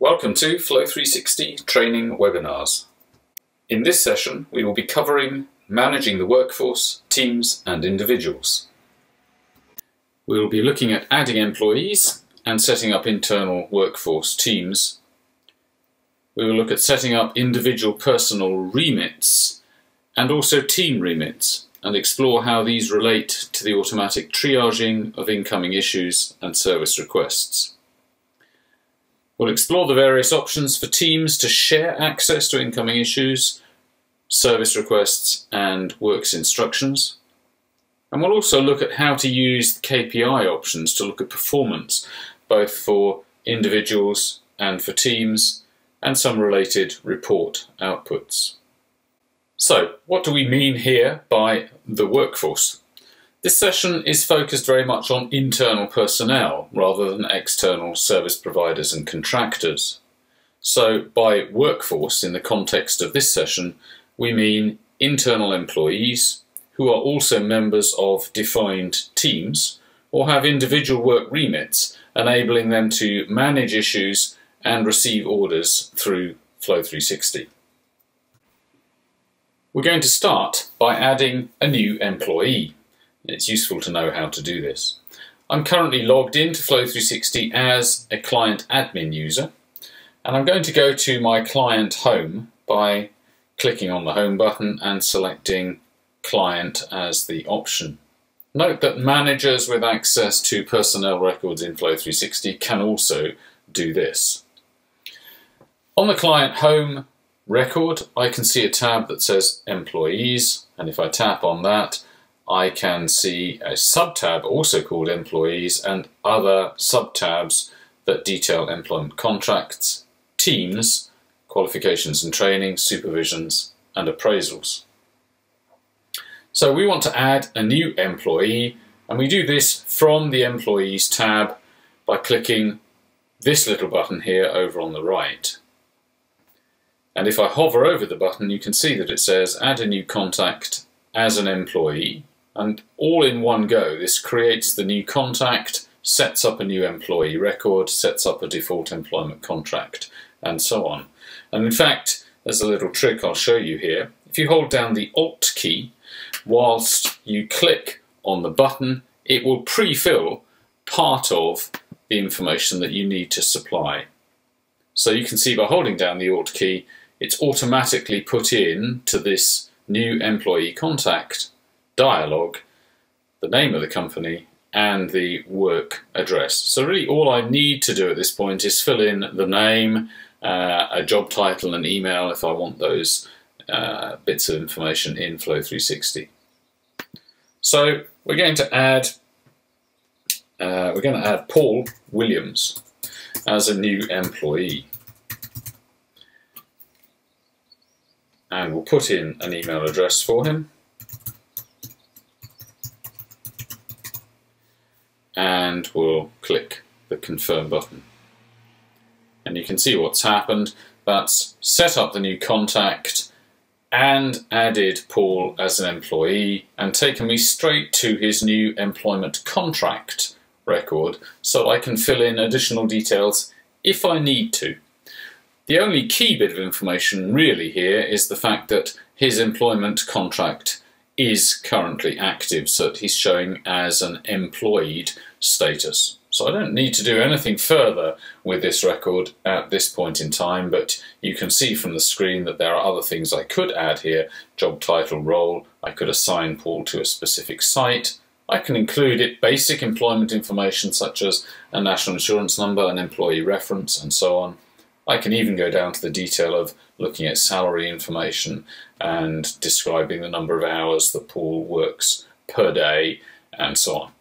Welcome to Flow360 Training Webinars. In this session, we will be covering managing the workforce, teams and individuals. We will be looking at adding employees and setting up internal workforce teams. We will look at setting up individual personal remits and also team remits and explore how these relate to the automatic triaging of incoming issues and service requests. We'll explore the various options for teams to share access to incoming issues, service requests, and works instructions. And we'll also look at how to use KPI options to look at performance, both for individuals and for teams, and some related report outputs. So, what do we mean here by the workforce? This session is focused very much on internal personnel rather than external service providers and contractors. So by workforce in the context of this session, we mean internal employees who are also members of defined teams or have individual work remits enabling them to manage issues and receive orders through Flow360. We're going to start by adding a new employee. It's useful to know how to do this. I'm currently logged into Flow360 as a client admin user, and I'm going to go to my client home by clicking on the home button and selecting client as the option. Note that managers with access to personnel records in Flow360 can also do this. On the client home record, I can see a tab that says employees, and if I tap on that, I can see a subtab also called employees and other subtabs that detail employment contracts, teams, qualifications and training, supervisions and appraisals. So we want to add a new employee and we do this from the employees tab by clicking this little button here over on the right. And if I hover over the button you can see that it says add a new contact as an employee and all in one go, this creates the new contact, sets up a new employee record, sets up a default employment contract, and so on. And in fact, there's a little trick I'll show you here. If you hold down the Alt key, whilst you click on the button, it will pre-fill part of the information that you need to supply. So you can see by holding down the Alt key, it's automatically put in to this new employee contact dialogue, the name of the company, and the work address. So really all I need to do at this point is fill in the name, uh, a job title and email if I want those uh, bits of information in Flow360. So we're going to add uh, we're going to add Paul Williams as a new employee. And we'll put in an email address for him. And we'll click the confirm button. And you can see what's happened. That's set up the new contact and added Paul as an employee and taken me straight to his new employment contract record so I can fill in additional details if I need to. The only key bit of information really here is the fact that his employment contract is currently active, so that he's showing as an employed status. So I don't need to do anything further with this record at this point in time, but you can see from the screen that there are other things I could add here. Job title, role, I could assign Paul to a specific site. I can include it basic employment information such as a national insurance number, an employee reference, and so on. I can even go down to the detail of looking at salary information and describing the number of hours that Paul works per day and so on.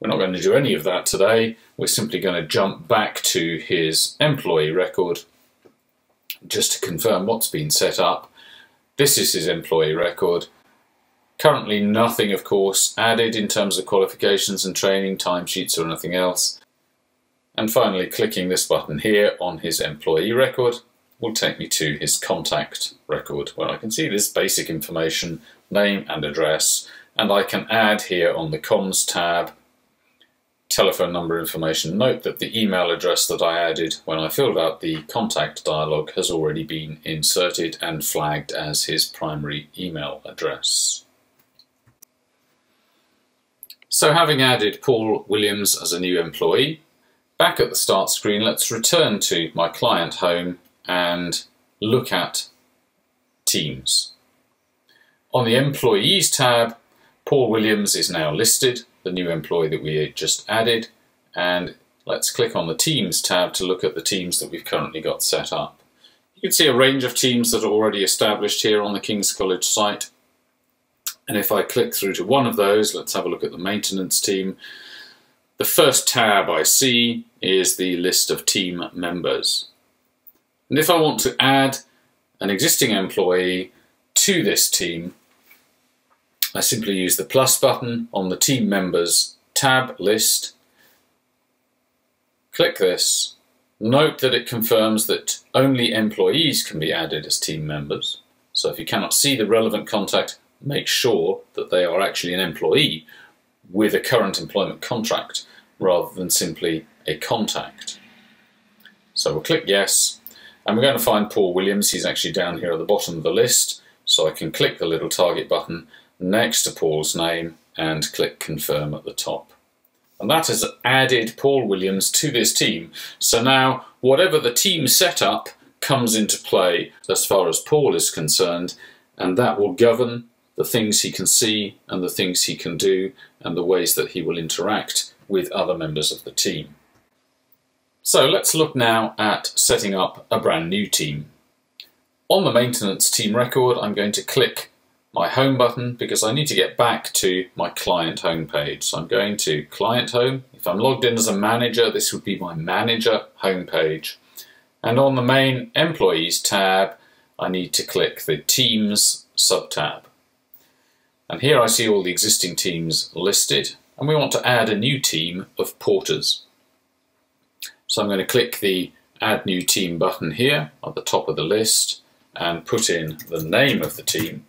We're not going to do any of that today. We're simply going to jump back to his employee record just to confirm what's been set up. This is his employee record. Currently nothing, of course, added in terms of qualifications and training, timesheets or anything else. And finally, clicking this button here on his employee record will take me to his contact record where I can see this basic information, name and address, and I can add here on the comms tab telephone number information. Note that the email address that I added when I filled out the contact dialog has already been inserted and flagged as his primary email address. So having added Paul Williams as a new employee, back at the start screen let's return to my client home and look at Teams. On the Employees tab, Paul Williams is now listed, the new employee that we just added, and let's click on the Teams tab to look at the teams that we've currently got set up. You can see a range of teams that are already established here on the King's College site. And if I click through to one of those, let's have a look at the maintenance team. The first tab I see is the list of team members. And if I want to add an existing employee to this team, I simply use the plus button on the team members tab list, click this, note that it confirms that only employees can be added as team members. So if you cannot see the relevant contact, make sure that they are actually an employee with a current employment contract rather than simply a contact. So we'll click yes, and we're going to find Paul Williams. He's actually down here at the bottom of the list, so I can click the little target button next to Paul's name and click confirm at the top. And that has added Paul Williams to this team. So now, whatever the team setup comes into play as far as Paul is concerned, and that will govern the things he can see and the things he can do and the ways that he will interact with other members of the team. So let's look now at setting up a brand new team. On the maintenance team record, I'm going to click my home button because I need to get back to my client home page. So I'm going to client home. If I'm logged in as a manager, this would be my manager home page. And on the main employees tab, I need to click the teams sub-tab. And here I see all the existing teams listed, and we want to add a new team of porters. So I'm going to click the Add New Team button here at the top of the list and put in the name of the team.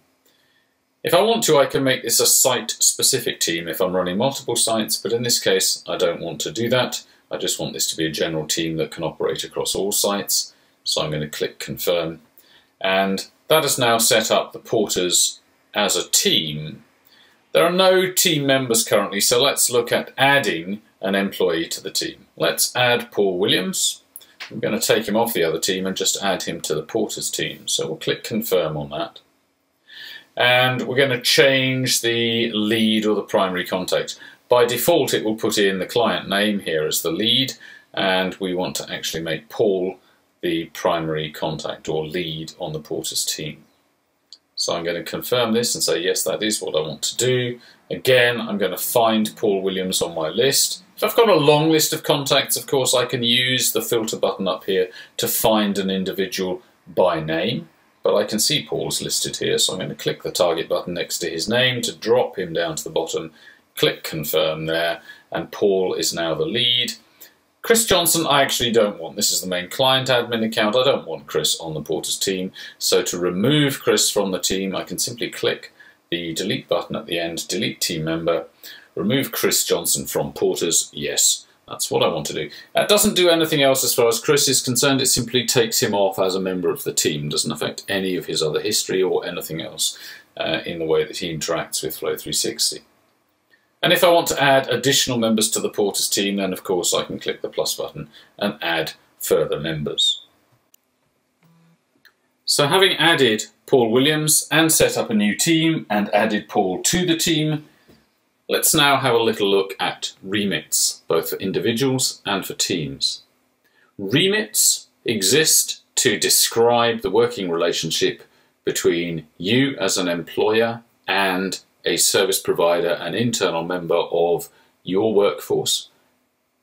If I want to, I can make this a site-specific team if I'm running multiple sites, but in this case, I don't want to do that. I just want this to be a general team that can operate across all sites. So I'm going to click Confirm. And that has now set up the porters as a team. There are no team members currently, so let's look at adding an employee to the team. Let's add Paul Williams. I'm going to take him off the other team and just add him to the porters team. So we'll click confirm on that. And we're going to change the lead or the primary contact. By default, it will put in the client name here as the lead, and we want to actually make Paul the primary contact or lead on the porters team. So I'm going to confirm this and say, yes, that is what I want to do. Again, I'm going to find Paul Williams on my list. If I've got a long list of contacts, of course, I can use the filter button up here to find an individual by name. But I can see Paul's listed here, so I'm going to click the target button next to his name to drop him down to the bottom, click confirm there, and Paul is now the lead. Chris Johnson, I actually don't want. This is the main client admin account. I don't want Chris on the Porters team. So to remove Chris from the team, I can simply click the delete button at the end, delete team member, remove Chris Johnson from Porters, yes. That's what I want to do. That doesn't do anything else as far as Chris is concerned. It simply takes him off as a member of the team. Doesn't affect any of his other history or anything else uh, in the way that he interacts with Flow 360. And if I want to add additional members to the Porters team, then of course I can click the plus button and add further members. So having added Paul Williams and set up a new team and added Paul to the team, let's now have a little look at remits, both for individuals and for teams. Remits exist to describe the working relationship between you as an employer and a service provider, an internal member of your workforce.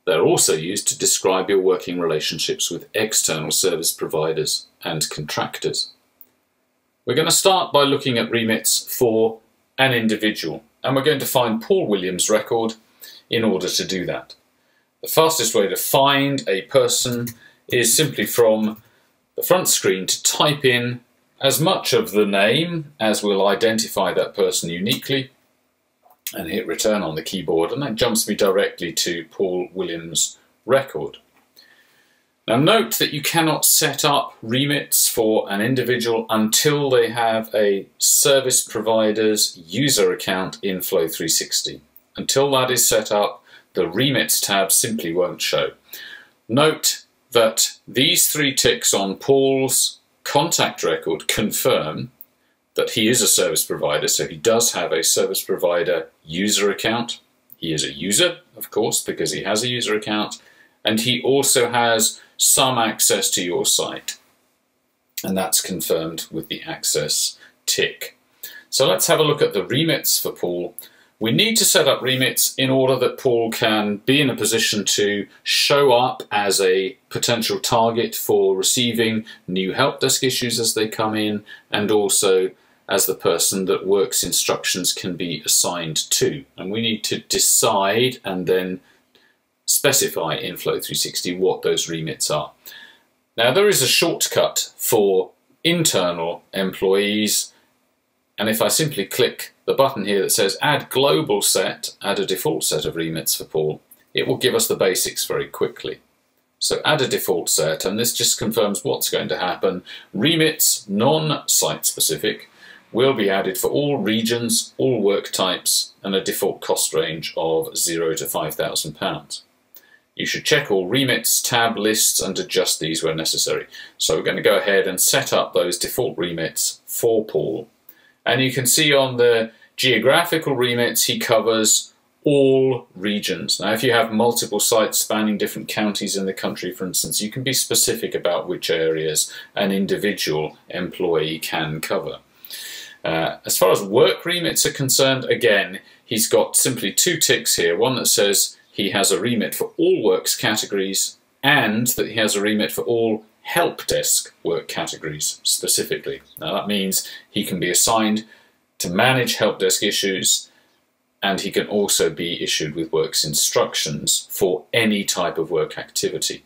They're also used to describe your working relationships with external service providers and contractors. We're going to start by looking at remits for an individual, and we're going to find Paul Williams' record in order to do that. The fastest way to find a person is simply from the front screen to type in as much of the name as will identify that person uniquely, and hit return on the keyboard and that jumps me directly to Paul Williams' record. Now note that you cannot set up remits for an individual until they have a service provider's user account in Flow360. Until that is set up, the remits tab simply won't show. Note that these three ticks on Paul's contact record confirm that he is a service provider, so he does have a service provider user account. He is a user, of course, because he has a user account, and he also has some access to your site. And that's confirmed with the access tick. So let's have a look at the remits for Paul. We need to set up remits in order that Paul can be in a position to show up as a potential target for receiving new help desk issues as they come in and also as the person that works instructions can be assigned to. And we need to decide and then specify in Flow360 what those remits are. Now there is a shortcut for internal employees and if I simply click the button here that says add global set, add a default set of remits for Paul, it will give us the basics very quickly. So add a default set and this just confirms what's going to happen. Remits, non-site specific, will be added for all regions, all work types and a default cost range of 0 to £5,000. You should check all remits, tab lists and adjust these where necessary. So we're going to go ahead and set up those default remits for Paul. And you can see on the geographical remits he covers all regions. Now if you have multiple sites spanning different counties in the country for instance, you can be specific about which areas an individual employee can cover. Uh, as far as work remits are concerned, again, he's got simply two ticks here. One that says he has a remit for all works categories and that he has a remit for all help desk work categories specifically. Now that means he can be assigned to manage help desk issues and he can also be issued with works instructions for any type of work activity.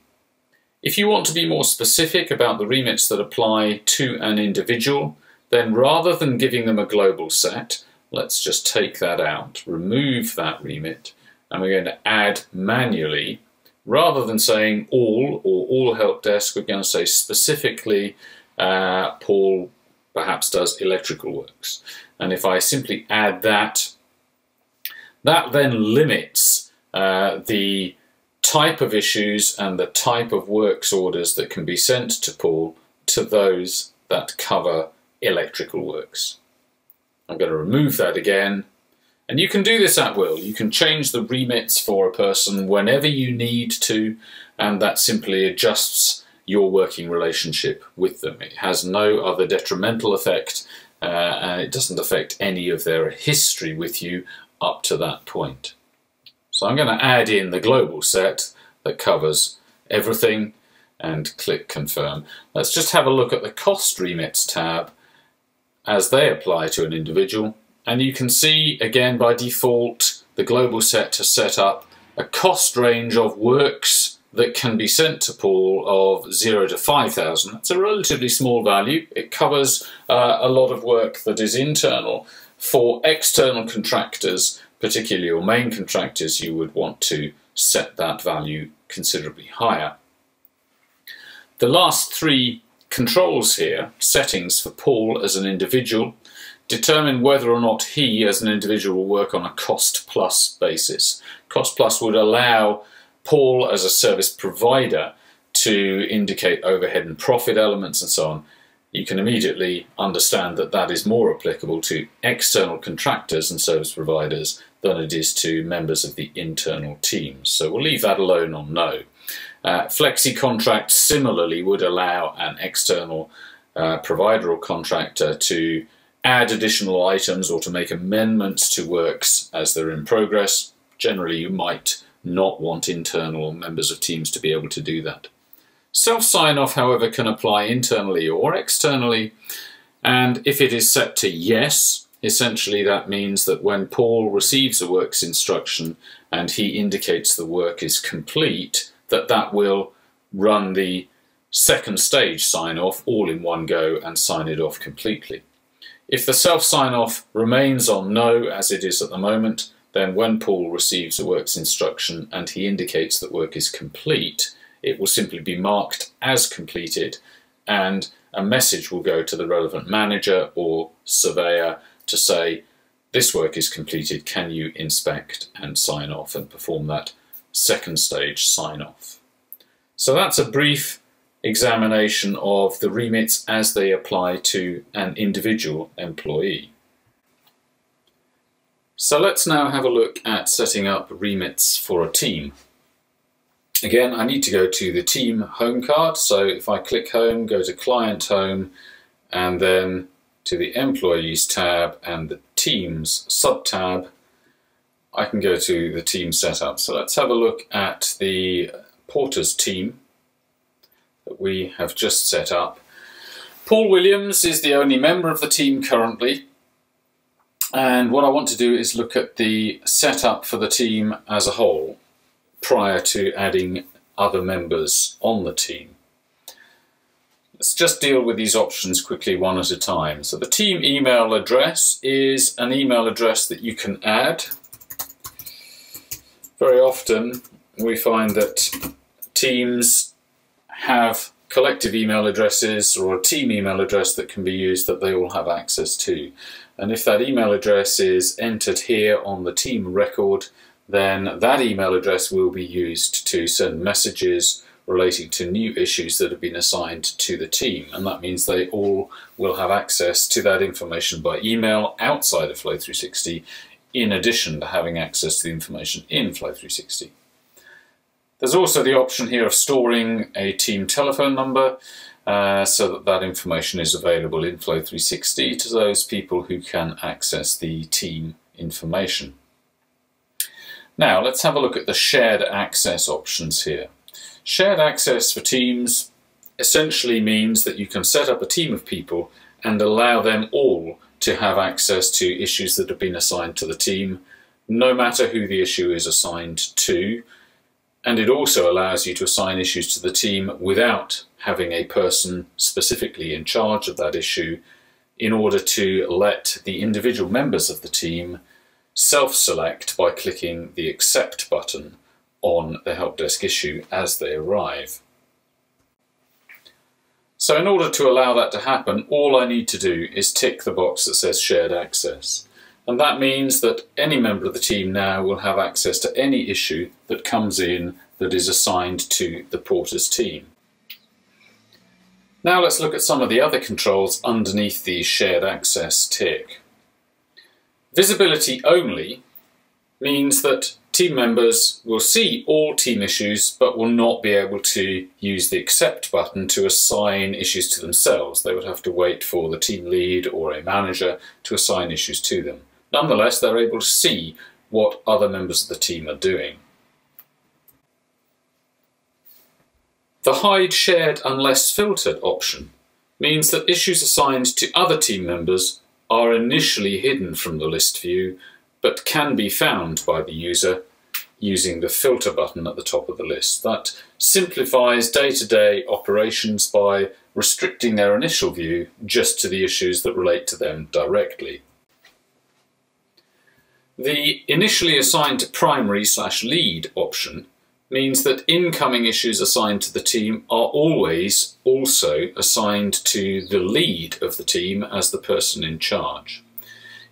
If you want to be more specific about the remits that apply to an individual, then rather than giving them a global set, let's just take that out, remove that remit, and we're going to add manually, rather than saying all or all help desk, we're going to say specifically uh, Paul perhaps does electrical works. And if I simply add that, that then limits uh, the type of issues and the type of works orders that can be sent to Paul to those that cover electrical works. I'm going to remove that again and you can do this at will. You can change the remits for a person whenever you need to, and that simply adjusts your working relationship with them. It has no other detrimental effect, uh, and it doesn't affect any of their history with you up to that point. So I'm going to add in the global set that covers everything and click confirm. Let's just have a look at the cost remits tab as they apply to an individual and you can see again by default the global set has set up a cost range of works that can be sent to Paul of 0 to 5,000. That's a relatively small value. It covers uh, a lot of work that is internal. For external contractors, particularly your main contractors, you would want to set that value considerably higher. The last three controls here, settings for Paul as an individual, determine whether or not he as an individual will work on a cost plus basis. Cost plus would allow Paul as a service provider to indicate overhead and profit elements and so on. You can immediately understand that that is more applicable to external contractors and service providers than it is to members of the internal teams. So we'll leave that alone on no. Uh, flexi contract similarly would allow an external uh, provider or contractor to add additional items or to make amendments to works as they're in progress. Generally, you might not want internal members of teams to be able to do that. Self sign off, however, can apply internally or externally, and if it is set to yes, essentially that means that when Paul receives a works instruction and he indicates the work is complete, that that will run the second stage sign off all in one go and sign it off completely. If the self sign off remains on no as it is at the moment, then when Paul receives a works instruction and he indicates that work is complete, it will simply be marked as completed and a message will go to the relevant manager or surveyor to say, this work is completed, can you inspect and sign off and perform that second stage sign off. So that's a brief examination of the remits as they apply to an individual employee. So let's now have a look at setting up remits for a team. Again, I need to go to the team home card. So if I click home, go to client home, and then to the employees tab and the teams sub tab, I can go to the team setup. So let's have a look at the porters team that we have just set up. Paul Williams is the only member of the team currently. And what I want to do is look at the setup for the team as a whole prior to adding other members on the team. Let's just deal with these options quickly one at a time. So the team email address is an email address that you can add. Very often we find that teams have collective email addresses or a team email address that can be used that they all have access to. And if that email address is entered here on the team record, then that email address will be used to send messages relating to new issues that have been assigned to the team. And that means they all will have access to that information by email outside of Flow360, in addition to having access to the information in Flow360. There's also the option here of storing a team telephone number uh, so that that information is available in Flow 360 to those people who can access the team information. Now let's have a look at the shared access options here. Shared access for teams essentially means that you can set up a team of people and allow them all to have access to issues that have been assigned to the team, no matter who the issue is assigned to, and it also allows you to assign issues to the team without having a person specifically in charge of that issue in order to let the individual members of the team self-select by clicking the accept button on the help desk issue as they arrive. So in order to allow that to happen, all I need to do is tick the box that says shared access. And that means that any member of the team now will have access to any issue that comes in that is assigned to the porter's team. Now let's look at some of the other controls underneath the shared access tick. Visibility only means that team members will see all team issues but will not be able to use the accept button to assign issues to themselves. They would have to wait for the team lead or a manager to assign issues to them. Nonetheless, they're able to see what other members of the team are doing. The hide shared unless filtered option means that issues assigned to other team members are initially hidden from the list view but can be found by the user using the filter button at the top of the list. That simplifies day-to-day -day operations by restricting their initial view just to the issues that relate to them directly. The initially assigned to primary slash lead option means that incoming issues assigned to the team are always also assigned to the lead of the team as the person in charge.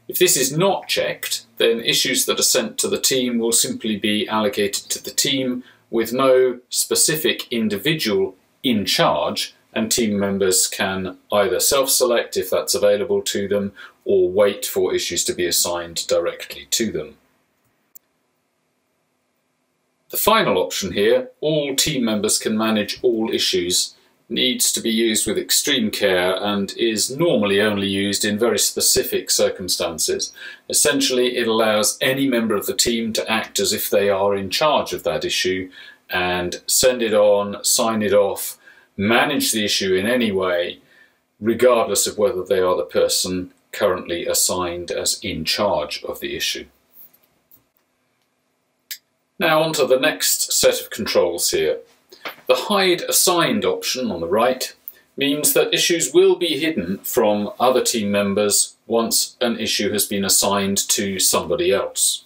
If this is not checked, then issues that are sent to the team will simply be allocated to the team with no specific individual in charge and team members can either self-select if that's available to them or wait for issues to be assigned directly to them. The final option here, all team members can manage all issues, needs to be used with extreme care and is normally only used in very specific circumstances. Essentially, it allows any member of the team to act as if they are in charge of that issue and send it on, sign it off, manage the issue in any way, regardless of whether they are the person currently assigned as in charge of the issue. Now on to the next set of controls here. The hide assigned option on the right means that issues will be hidden from other team members once an issue has been assigned to somebody else.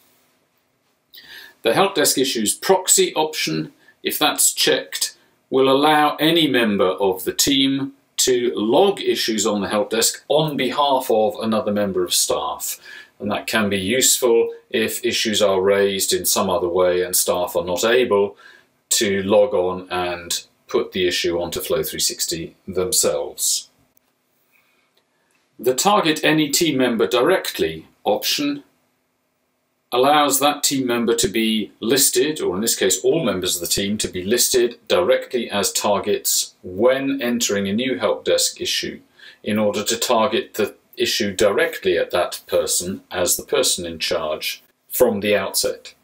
The help desk issues proxy option, if that's checked, will allow any member of the team to log issues on the help desk on behalf of another member of staff. And that can be useful if issues are raised in some other way and staff are not able to log on and put the issue onto Flow360 themselves. The Target Any Team Member Directly option allows that team member to be listed, or in this case all members of the team, to be listed directly as targets when entering a new help desk issue in order to target the issue directly at that person as the person in charge from the outset.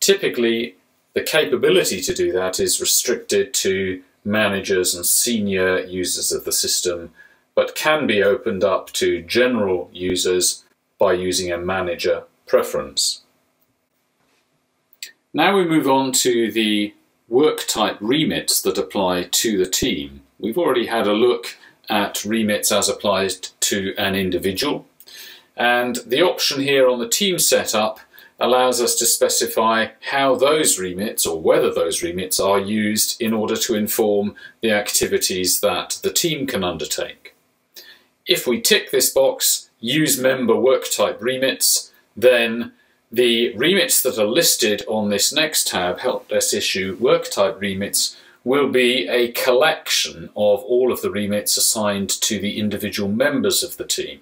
Typically, the capability to do that is restricted to managers and senior users of the system, but can be opened up to general users by using a manager preference. Now we move on to the work type remits that apply to the team. We've already had a look at remits as applied to an individual and the option here on the team setup allows us to specify how those remits or whether those remits are used in order to inform the activities that the team can undertake. If we tick this box, use member work type remits, then the remits that are listed on this next tab, Help Desk Issue Work Type Remits, will be a collection of all of the remits assigned to the individual members of the team.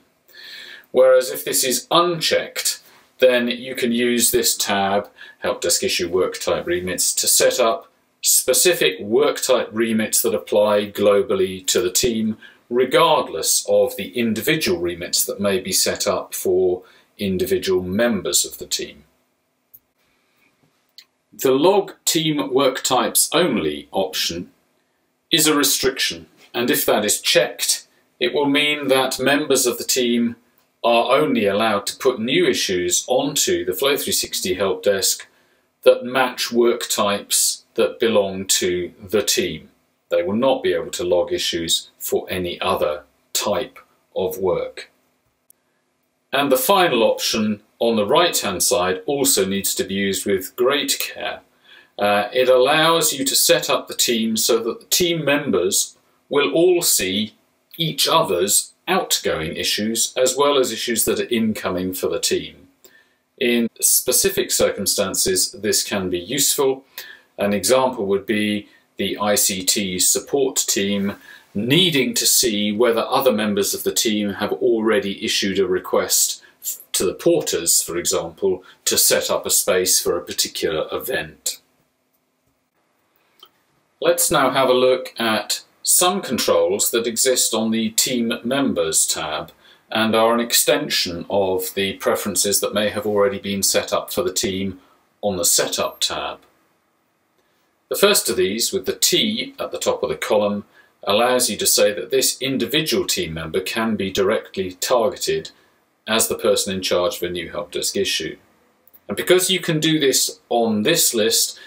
Whereas if this is unchecked, then you can use this tab, Help Desk Issue Work Type Remits, to set up specific work type remits that apply globally to the team, regardless of the individual remits that may be set up for individual members of the team. The log team work types only option is a restriction and if that is checked it will mean that members of the team are only allowed to put new issues onto the Flow360 help desk that match work types that belong to the team. They will not be able to log issues for any other type of work. And the final option on the right hand side also needs to be used with great care. Uh, it allows you to set up the team so that the team members will all see each other's outgoing issues as well as issues that are incoming for the team. In specific circumstances, this can be useful. An example would be the ICT support team needing to see whether other members of the team have already issued a request to the porters, for example, to set up a space for a particular event. Let's now have a look at some controls that exist on the Team Members tab and are an extension of the preferences that may have already been set up for the team on the Setup tab. The first of these, with the T at the top of the column, allows you to say that this individual team member can be directly targeted as the person in charge of a new help desk issue. And because you can do this on this list,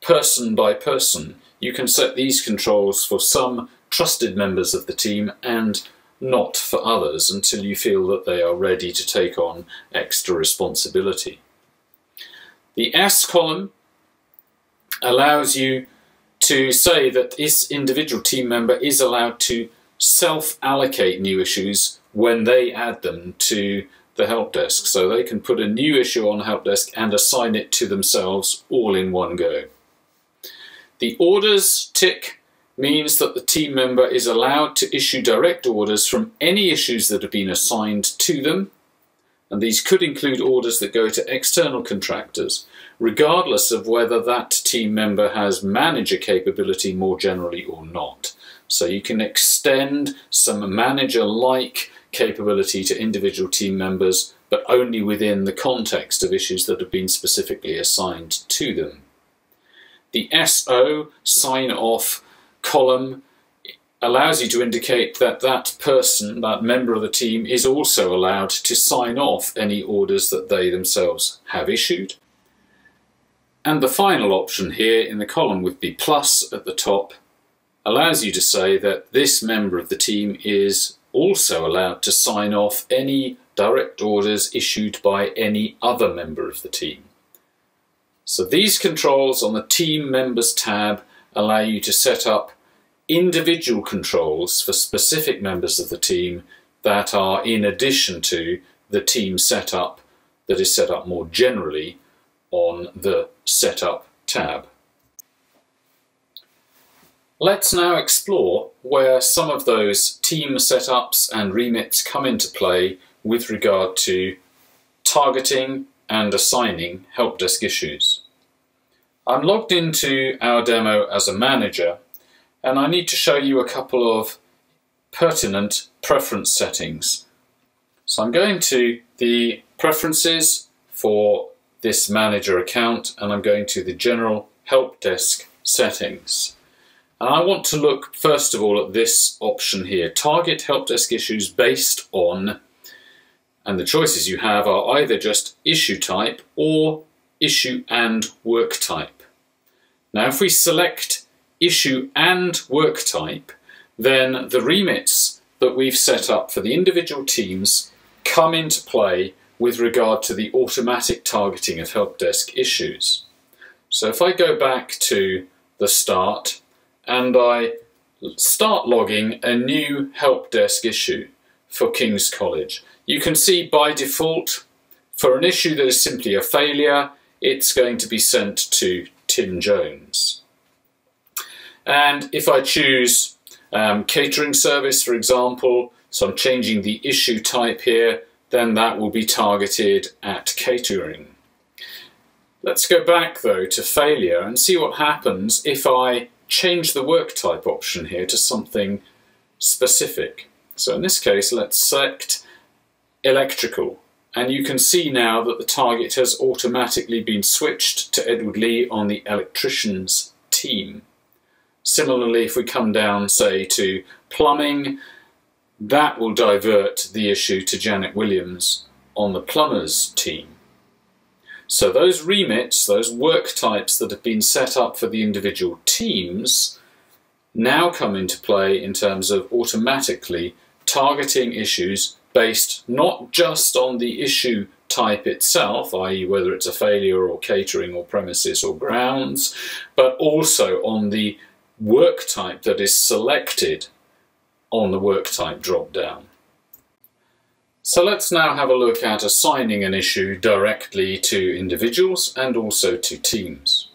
person by person, you can set these controls for some trusted members of the team and not for others until you feel that they are ready to take on extra responsibility. The S column allows you to say that this individual team member is allowed to self-allocate new issues when they add them to the help desk. So they can put a new issue on help desk and assign it to themselves all in one go. The orders tick means that the team member is allowed to issue direct orders from any issues that have been assigned to them and these could include orders that go to external contractors, regardless of whether that team member has manager capability more generally or not. So you can extend some manager-like capability to individual team members, but only within the context of issues that have been specifically assigned to them. The SO sign-off column allows you to indicate that that person, that member of the team, is also allowed to sign off any orders that they themselves have issued. And the final option here in the column with the plus at the top allows you to say that this member of the team is also allowed to sign off any direct orders issued by any other member of the team. So these controls on the Team Members tab allow you to set up individual controls for specific members of the team that are in addition to the team setup that is set up more generally on the Setup tab. Let's now explore where some of those team setups and remits come into play with regard to targeting and assigning help desk issues. I'm logged into our demo as a manager and I need to show you a couple of pertinent preference settings. So I'm going to the preferences for this manager account and I'm going to the general help desk settings. And I want to look first of all at this option here, target help desk issues based on, and the choices you have are either just issue type or issue and work type. Now if we select issue and work type, then the remits that we've set up for the individual teams come into play with regard to the automatic targeting of help desk issues. So if I go back to the start and I start logging a new help desk issue for King's College. You can see by default for an issue that is simply a failure it's going to be sent to Tim Jones. And if I choose um, catering service for example, so I'm changing the issue type here, then that will be targeted at catering. Let's go back though to failure and see what happens if I change the work type option here to something specific. So in this case, let's select electrical. And you can see now that the target has automatically been switched to Edward Lee on the electricians team. Similarly, if we come down, say, to plumbing, that will divert the issue to Janet Williams on the plumbers team. So those remits, those work types that have been set up for the individual teams now come into play in terms of automatically targeting issues based not just on the issue type itself, i.e. whether it's a failure or catering or premises or grounds, but also on the work type that is selected on the work type drop down. So let's now have a look at assigning an issue directly to individuals and also to teams.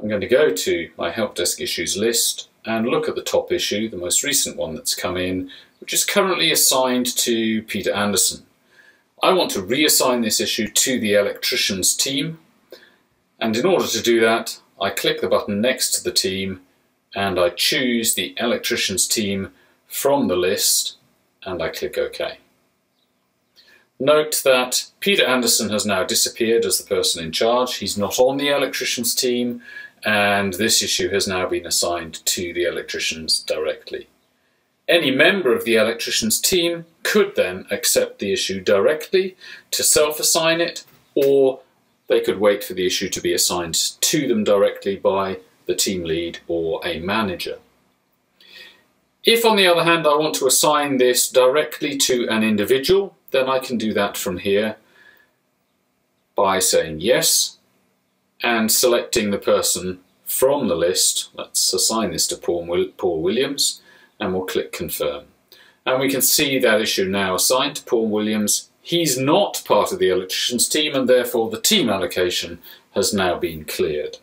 I'm going to go to my help desk issues list and look at the top issue, the most recent one that's come in, which is currently assigned to Peter Anderson. I want to reassign this issue to the electricians team and in order to do that I click the button next to the team and I choose the electricians team from the list and I click OK. Note that Peter Anderson has now disappeared as the person in charge. He's not on the electricians team and this issue has now been assigned to the electricians directly. Any member of the electricians team could then accept the issue directly to self-assign it or they could wait for the issue to be assigned to them directly by the team lead or a manager. If on the other hand I want to assign this directly to an individual, then I can do that from here by saying yes and selecting the person from the list. Let's assign this to Paul, Paul Williams and we'll click confirm. And we can see that issue now assigned to Paul Williams. He's not part of the electricians team and therefore the team allocation has now been cleared.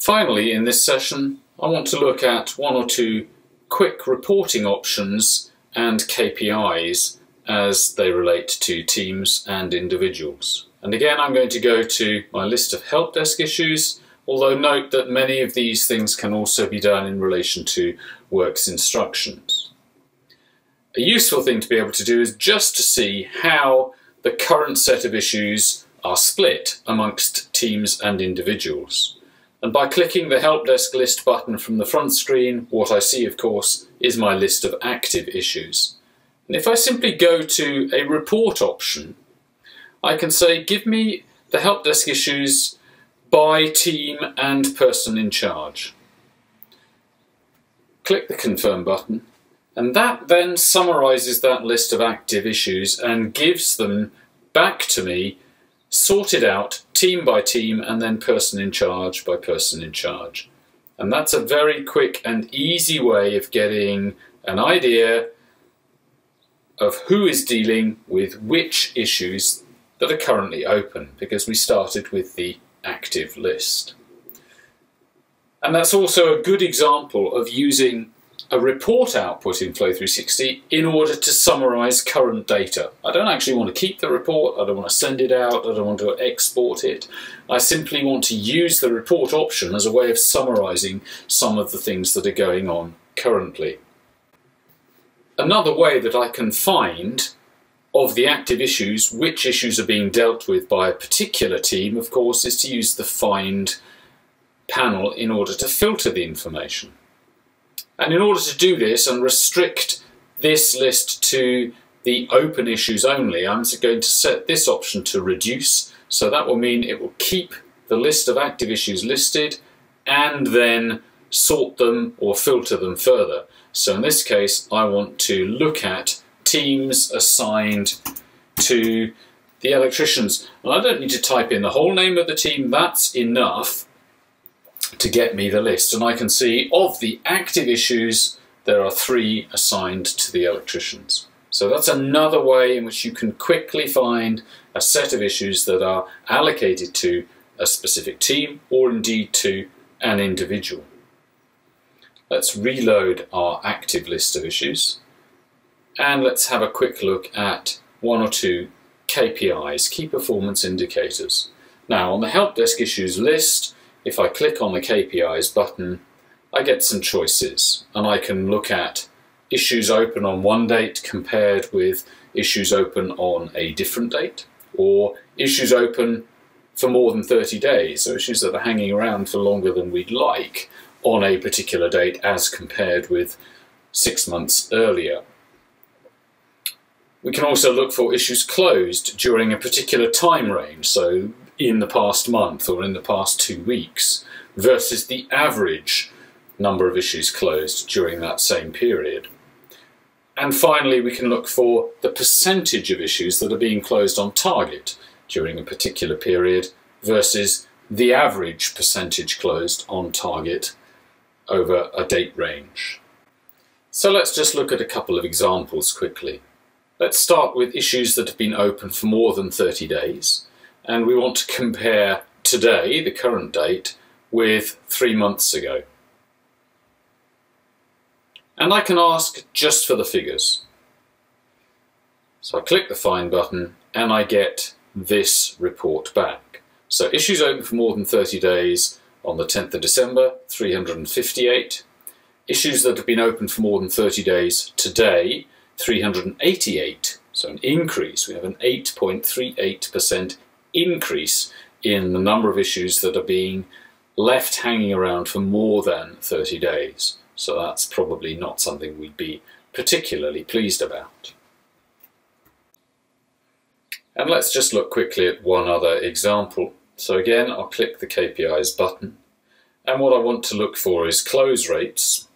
Finally, in this session, I want to look at one or two quick reporting options and KPIs as they relate to teams and individuals. And again, I'm going to go to my list of help desk issues, although note that many of these things can also be done in relation to works instructions. A useful thing to be able to do is just to see how the current set of issues are split amongst teams and individuals. And by clicking the Help Desk List button from the front screen, what I see, of course, is my list of active issues. And if I simply go to a Report option, I can say, give me the Help Desk issues by team and person in charge. click the confirm button and that then summarizes that list of active issues and gives them back to me sorted out team by team and then person in charge by person in charge. And that's a very quick and easy way of getting an idea of who is dealing with which issues that are currently open because we started with the active list. And that's also a good example of using a report output in Flow360 in order to summarize current data. I don't actually want to keep the report, I don't want to send it out, I don't want to export it. I simply want to use the report option as a way of summarizing some of the things that are going on currently. Another way that I can find of the active issues, which issues are being dealt with by a particular team, of course, is to use the find panel in order to filter the information. And in order to do this and restrict this list to the open issues only, I'm going to set this option to reduce. So that will mean it will keep the list of active issues listed and then sort them or filter them further. So in this case, I want to look at teams assigned to the electricians. And I don't need to type in the whole name of the team, that's enough to get me the list. And I can see of the active issues, there are three assigned to the electricians. So that's another way in which you can quickly find a set of issues that are allocated to a specific team or indeed to an individual. Let's reload our active list of issues and let's have a quick look at one or two KPIs, key performance indicators. Now on the help desk issues list, if I click on the KPIs button, I get some choices and I can look at issues open on one date compared with issues open on a different date or issues open for more than 30 days, so issues that are hanging around for longer than we'd like on a particular date as compared with six months earlier. We can also look for issues closed during a particular time range, so in the past month or in the past two weeks versus the average number of issues closed during that same period. And finally, we can look for the percentage of issues that are being closed on target during a particular period versus the average percentage closed on target over a date range. So let's just look at a couple of examples quickly. Let's start with issues that have been open for more than 30 days and we want to compare today, the current date, with three months ago. And I can ask just for the figures. So I click the Find button and I get this report back. So issues open for more than 30 days on the 10th of December, 358. Issues that have been open for more than 30 days today, 388. So an increase, we have an 8.38% increase in the number of issues that are being left hanging around for more than 30 days. So that's probably not something we'd be particularly pleased about. And let's just look quickly at one other example. So again, I'll click the KPIs button. And what I want to look for is close rates.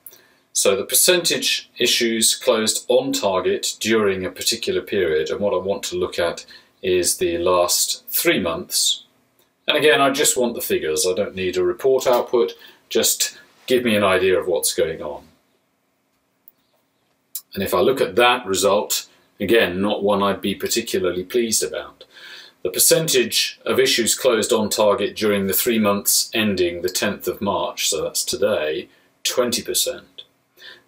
So the percentage issues closed on target during a particular period. And what I want to look at is the last three months. And again, I just want the figures. I don't need a report output. Just give me an idea of what's going on. And if I look at that result, again, not one I'd be particularly pleased about. The percentage of issues closed on target during the three months ending the 10th of March, so that's today, 20%.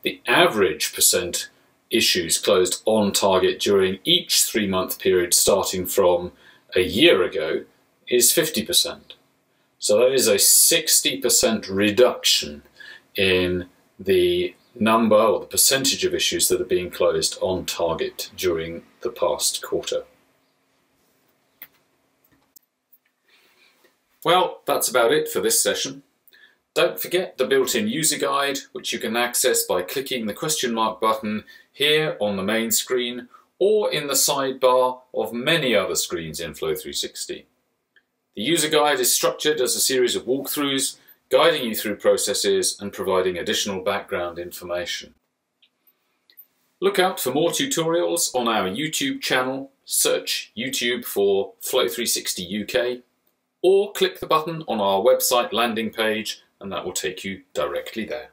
The average percent issues closed on target during each three month period starting from a year ago is 50%. So that is a 60% reduction in the number or the percentage of issues that are being closed on target during the past quarter. Well, that's about it for this session. Don't forget the built-in user guide, which you can access by clicking the question mark button here on the main screen or in the sidebar of many other screens in Flow360. The user guide is structured as a series of walkthroughs guiding you through processes and providing additional background information. Look out for more tutorials on our YouTube channel, search YouTube for Flow360 UK, or click the button on our website landing page and that will take you directly there.